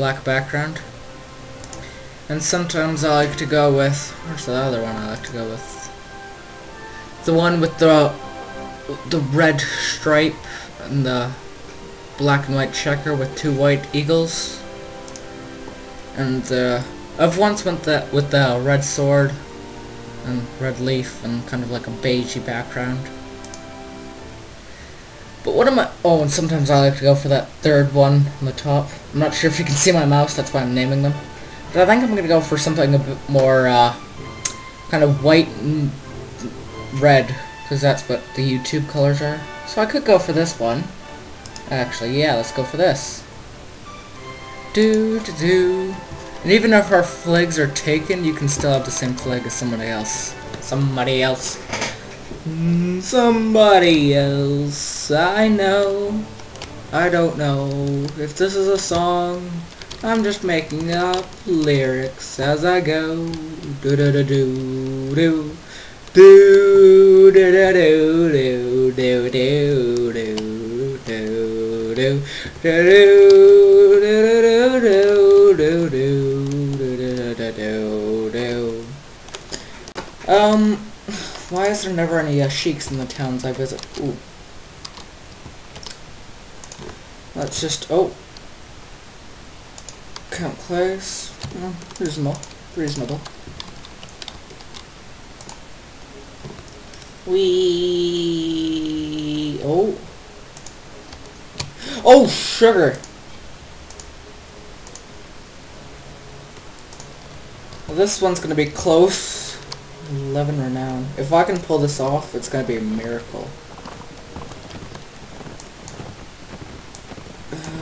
black background. And sometimes I like to go with, where's the other one I like to go with? The one with the, the red stripe and the black and white checker with two white eagles. And uh, I've once went with the red sword and red leaf and kind of like a beigey background. But what am I... Oh, and sometimes I like to go for that third one on the top. I'm not sure if you can see my mouse, that's why I'm naming them. But I think I'm going to go for something a bit more, uh, kind of white and red, because that's what the YouTube colors are. So I could go for this one. Actually, yeah, let's go for this. Do, do, do. And even if our flags are taken, you can still have the same flag as somebody else. Somebody else. Mm, somebody else. I know. I don't know if this is a song. I'm just making up lyrics as I go. Do do do do do. Do do do do do do do do do do do do there never any uh, sheiks in the towns I visit? Ooh. Let's just, oh. Count close. Reasonable. Reasonable. We oh. Oh, sugar! This one's gonna be close. 11 renown. If I can pull this off, it's gonna be a miracle.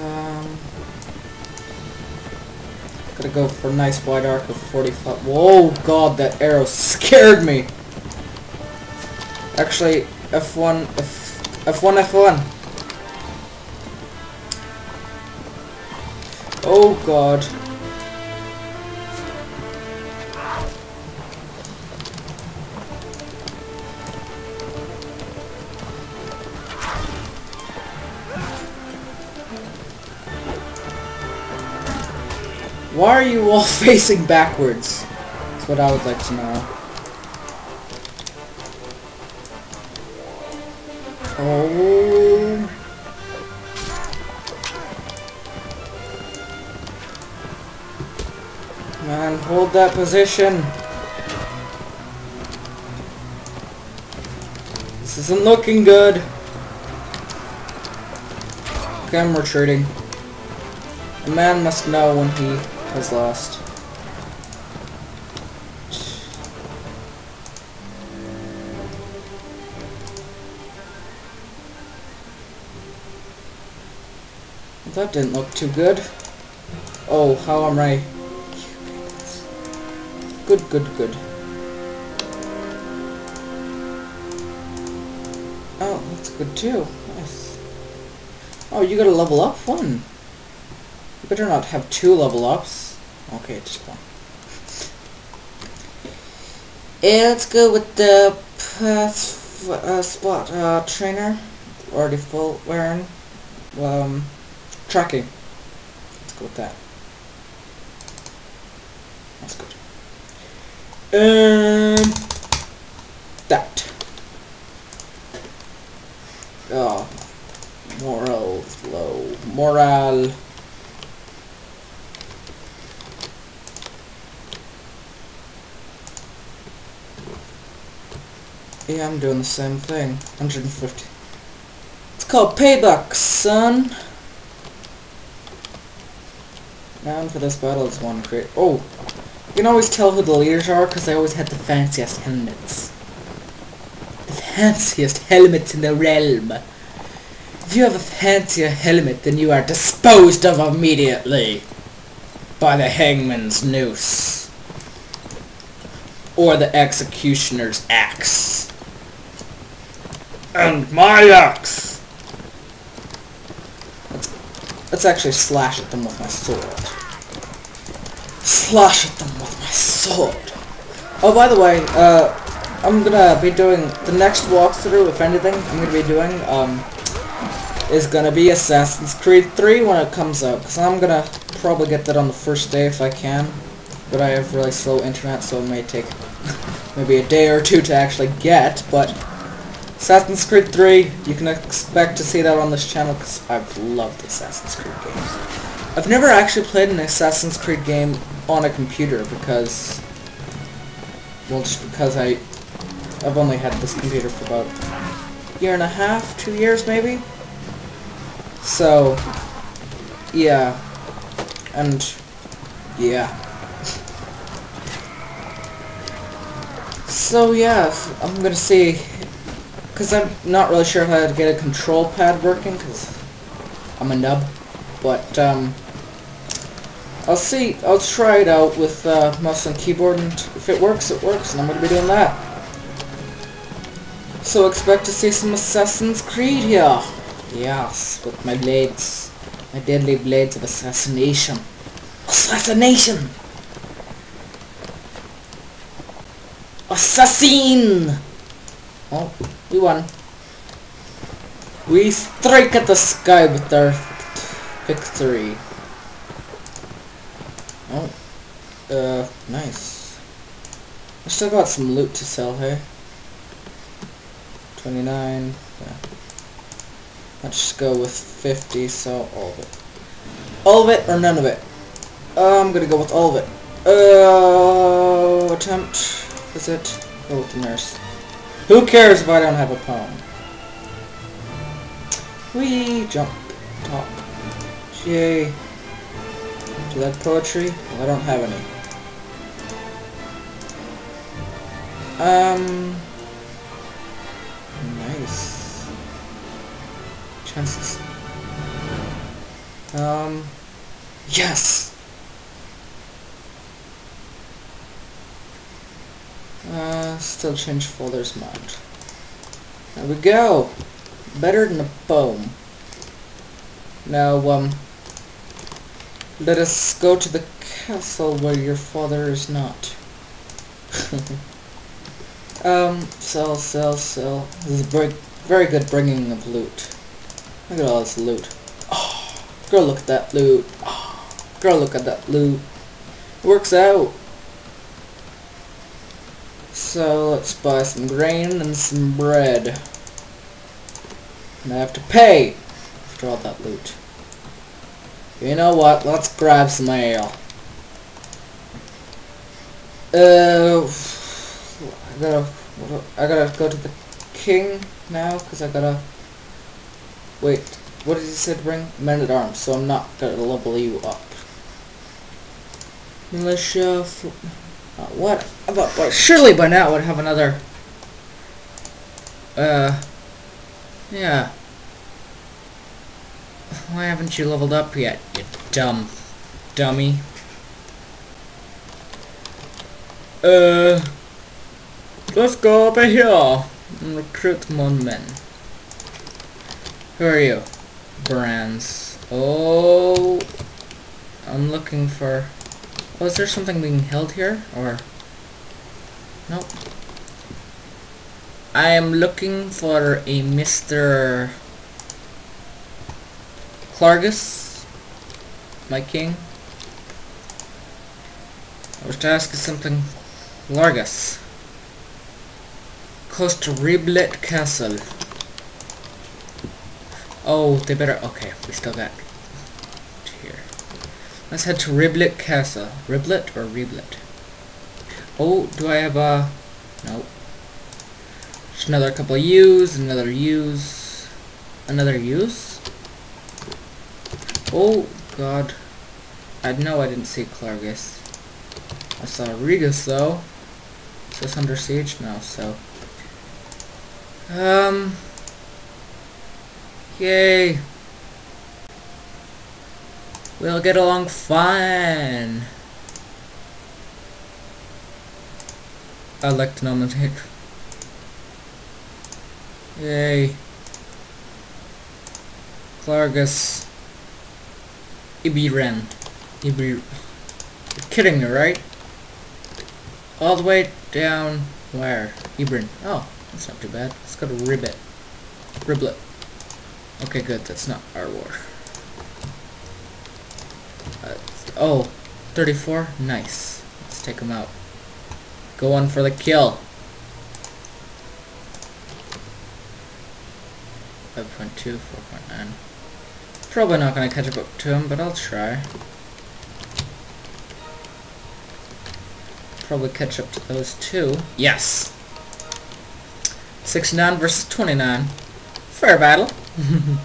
Um, gotta go for a nice wide arc of 45. Whoa, god, that arrow scared me! Actually, F1, F, F1, F1! Oh god. Why are you all facing backwards? That's what I would like to know. Oh. Man, hold that position. This isn't looking good. Okay, I'm retreating. A man must know when he has lost. That didn't look too good. Oh, how am I? Good, good, good. Oh, that's good too. Nice. Oh, you gotta level up one. Better not have two level ups. Okay, just one. Yeah, let's go with the uh, spot uh, trainer. Already full wearing. Um, tracking. Let's go with that. That's good. And that. Oh, morale's low. Morale. Yeah, I'm doing the same thing. 150. It's called payback, son. Now for this battle is one great. Oh, you can always tell who the leaders are because they always had the fanciest helmets. The fanciest helmets in the realm. If you have a fancier helmet, then you are disposed of immediately by the hangman's noose or the executioner's axe. And my axe! Let's, let's actually slash at them with my sword. Slash at them with my sword. Oh, by the way, uh, I'm gonna be doing, the next walkthrough, if anything, I'm gonna be doing, um, is gonna be Assassin's Creed 3 when it comes out, because I'm gonna probably get that on the first day if I can, but I have really slow internet, so it may take maybe a day or two to actually get, but Assassin's Creed 3, you can expect to see that on this channel because I've loved Assassin's Creed games. I've never actually played an Assassin's Creed game on a computer because, well, just because I, I've only had this computer for about a year and a half, two years maybe. So, yeah, and yeah. So yeah, I'm gonna see because I'm not really sure how to get a control pad working, because I'm a nub. But, um, I'll see. I'll try it out with uh, mouse and keyboard, and if it works, it works, and I'm going to be doing that. So expect to see some Assassin's Creed here. Yes, with my blades. My deadly blades of assassination. Assassination! Assassin! Oh. We won. We strike at the sky with our victory. Oh. Uh, nice. I still got some loot to sell, hey? 29. Yeah. Let's just go with 50, so all of it. All of it or none of it? Uh, I'm gonna go with all of it. Uh, attempt. Is it? Go with the nurse. Who cares if I don't have a poem? We jump, talk. Yay. Do like poetry? Well, I don't have any. Um. Nice. Chances. Um. Yes! Uh, still change folders mod. There we go. Better than a poem. Now, um, let us go to the castle where your father is not. um, sell, sell, sell. This is very, very good bringing of loot. Look at all this loot. Oh, girl, look at that loot. Oh, girl, look at that loot. Works out. So let's buy some grain and some bread. And I have to pay for all that loot. You know what? Let's grab some ale. Uh, I gotta, I gotta go to the king now because I gotta. Wait, what did he say to bring? Men at arms. So I'm not gonna level you up. Militia. Uh, what? But, but surely by now would have another. Uh. Yeah. Why haven't you leveled up yet, you dumb dummy? Uh. Let's go over here and recruit more men. Who are you? Brands. Oh. I'm looking for. Oh, is there something being held here? Or... Nope. I am looking for a Mr. Klargus, my king. I to ask you something. Largus. Close to Riblet Castle. Oh, they better... Okay, we still got Let's head to Riblet Castle. Riblet or Riblet? Oh, do I have a... Nope. Just another couple of U's, another U's, another U's? Oh, God. I know I didn't see Klargus. I saw Regus, though. Is this under siege now, so... Um... Yay! We'll get along fine. I'd nominate. Yay. Klargus. Ibiren. Ibir. You're kidding me, right? All the way down where? Ibrin. Oh, that's not too bad. Let's go to Ribbit. Riblet. Okay, good. That's not our war. Uh, oh, 34? Nice. Let's take him out. Go on for the kill. 5.2, 4.9. Probably not going to catch up to him, but I'll try. Probably catch up to those two. Yes! 69 versus 29. Fair battle.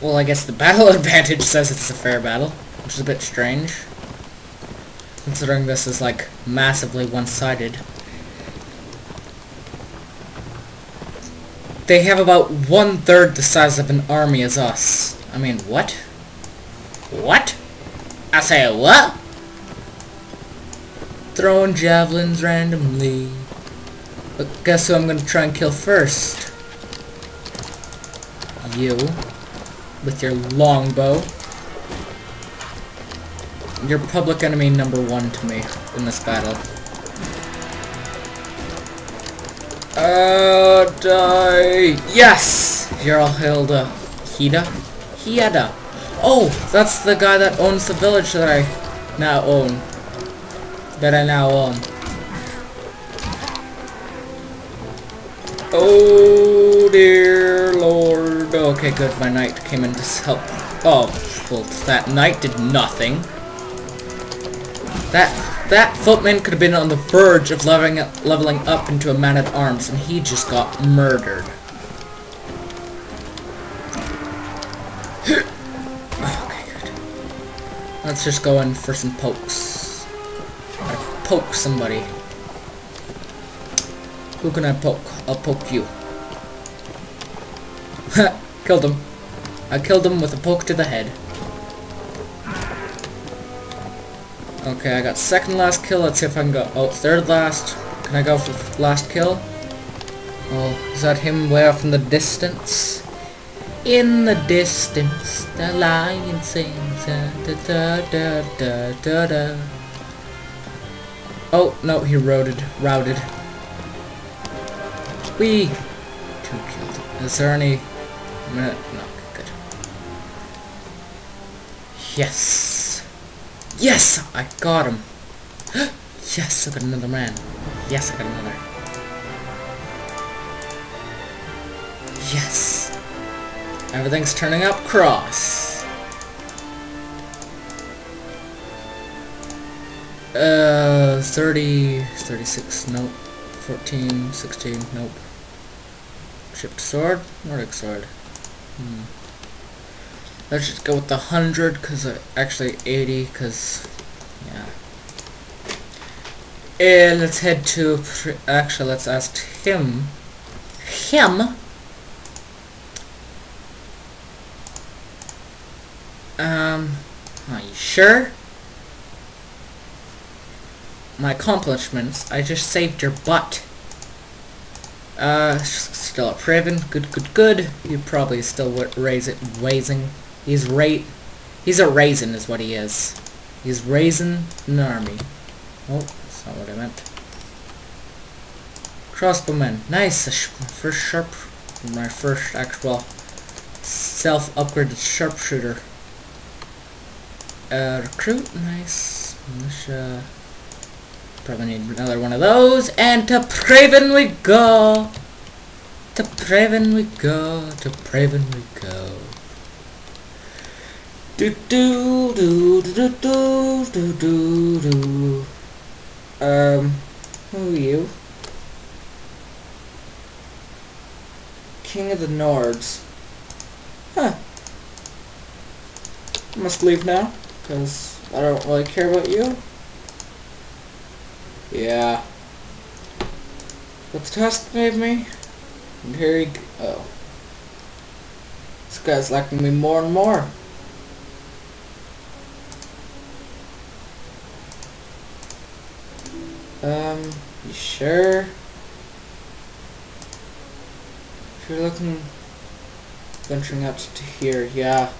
well, I guess the battle advantage says it's a fair battle, which is a bit strange. Considering this is, like, massively one-sided. They have about one-third the size of an army as us. I mean, what? What? I say what? Throwing javelins randomly. But guess who I'm gonna try and kill first? You. With your longbow. You're public enemy number one to me in this battle. Uh, die. Yes! Hilda. Hida? Hieda. Oh, that's the guy that owns the village that I now own. That I now own. Oh dear lord. Okay, good. My knight came in to help. Oh, well, that knight did nothing. That that footman could have been on the verge of leveling up, leveling up into a man-at-arms, and he just got murdered. Oh, okay, good. Let's just go in for some pokes. Gotta poke somebody. Who can I poke? I'll poke you. killed him. I killed him with a poke to the head. Okay, I got second last kill. Let's see if I can go. Oh, third last. Can I go for last kill? Oh, is that him way off in the distance? In the distance, the lion sings. Da da da da da da. Oh no, he routed. Routed. We two killed. Is there any? No, good. Yes. Yes! I got him. yes, I got another man. Yes, I got another. Yes. Everything's turning up cross. Uh, 30, 36, nope. 14, 16, nope. Chipped sword? Nordic sword. Hmm. Let's just go with the 100, because uh, actually 80, because, yeah. And let's head to, actually, let's ask him, him, um, are you sure? My accomplishments, I just saved your butt. Uh, still at Praven, good, good, good. You probably still raise it, raising He's ra He's a raisin is what he is. He's raising an army. Oh, that's not what I meant. Crossbowman. Nice. First sharp. My first actual self-upgraded sharpshooter. Uh, recruit. Nice. Militia. Probably need another one of those. And to Praven we go. To Praven we go. To Praven we go. Do do do do do do do do. Um, who are you? King of the Nords. Huh. Must leave now, because I don't really care about you. Yeah. What the task gave me? He oh. This guy's liking me more and more. Um, you sure? If you're looking, venturing out to here, yeah.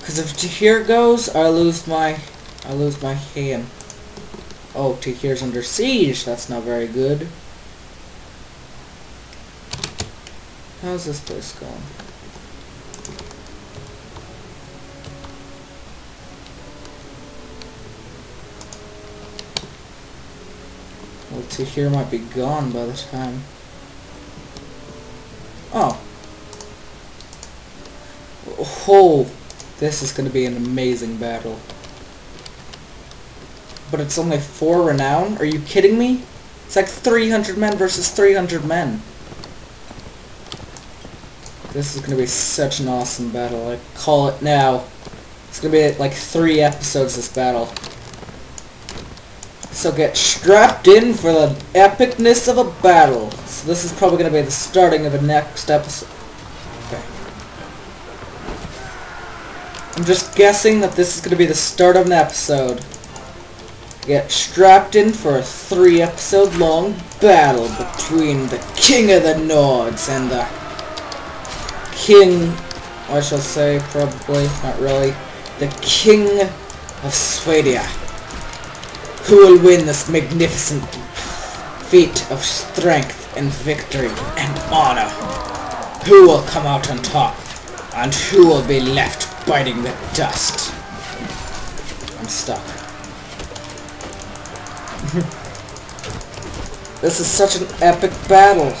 Because if Tahir goes, I lose my, I lose my hand. Oh, Tahir's under siege. That's not very good. How's this place going? Here might be gone by this time. Oh. Oh, this is going to be an amazing battle. But it's only 4 renown? Are you kidding me? It's like 300 men versus 300 men. This is going to be such an awesome battle. I call it now. It's going to be like three episodes, this battle. So get strapped in for the epicness of a battle. So this is probably going to be the starting of the next episode. Okay. I'm just guessing that this is going to be the start of an episode. Get strapped in for a three episode long battle between the King of the Nords and the King, I shall say, probably, not really, the King of Swadia who will win this magnificent feat of strength and victory and honor? Who will come out on top? And who will be left biting the dust? I'm stuck. this is such an epic battle.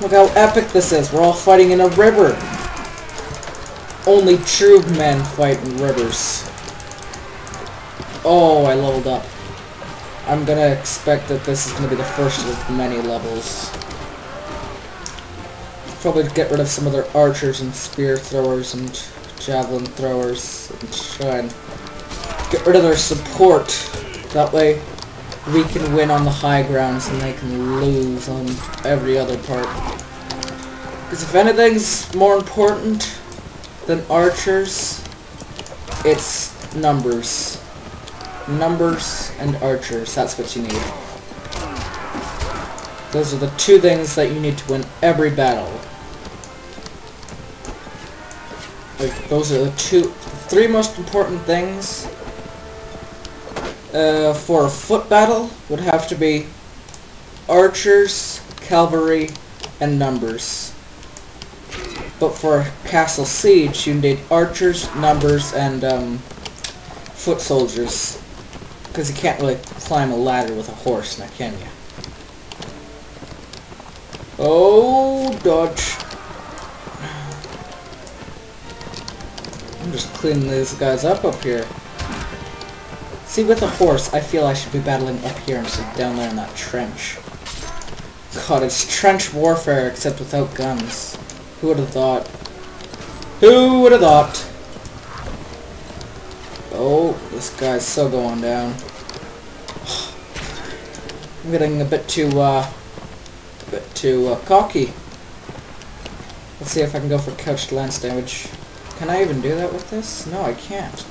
Look how epic this is. We're all fighting in a river. Only true men fight in rivers. Oh, I leveled up. I'm gonna expect that this is gonna be the first of many levels. Probably get rid of some of their archers and spear throwers and javelin throwers and try and get rid of their support. That way we can win on the high grounds and they can lose on every other part. Because if anything's more important than archers, it's numbers numbers, and archers. That's what you need. Those are the two things that you need to win every battle. Like, those are the two, three most important things uh, for a foot battle would have to be archers, cavalry, and numbers. But for castle siege, you need archers, numbers, and um, foot soldiers. Because you can't really climb a ladder with a horse, now can you? Oh, dodge. I'm just cleaning these guys up up here. See, with a horse, I feel I should be battling up here instead of down there in that trench. God, it's trench warfare, except without guns. Who would have thought? Who would have thought? Oh, this guy's so going down. I'm getting a bit too, uh, a bit too uh, cocky. Let's see if I can go for couched lance damage. Can I even do that with this? No, I can't.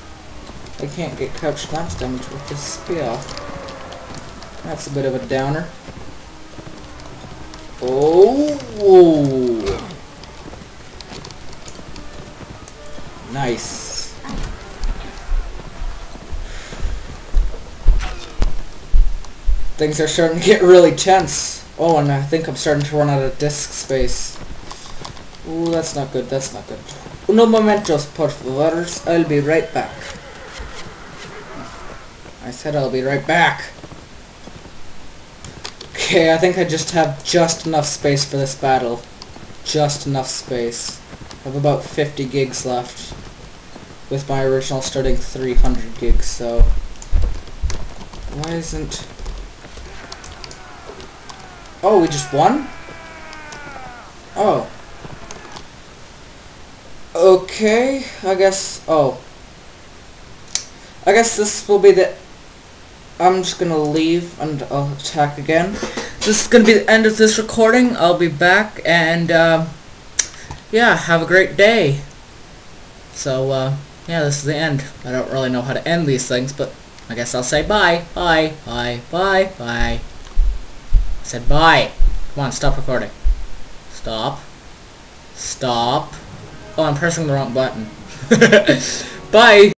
I can't get couched lance damage with this spear. That's a bit of a downer. Oh! Nice. Things are starting to get really tense. Oh, and I think I'm starting to run out of disk space. Ooh, that's not good, that's not good. Uno momentos, por favor. I'll be right back. I said I'll be right back. Okay, I think I just have just enough space for this battle. Just enough space. I have about 50 gigs left. With my original starting 300 gigs, so... Why isn't... Oh, we just won? Oh. Okay, I guess, oh. I guess this will be the, I'm just gonna leave and I'll attack again. This is gonna be the end of this recording. I'll be back and, uh, yeah, have a great day. So, uh, yeah, this is the end. I don't really know how to end these things, but I guess I'll say bye, bye, bye, bye, bye said bye. Come on, stop recording. Stop. Stop. Oh, I'm pressing the wrong button. bye.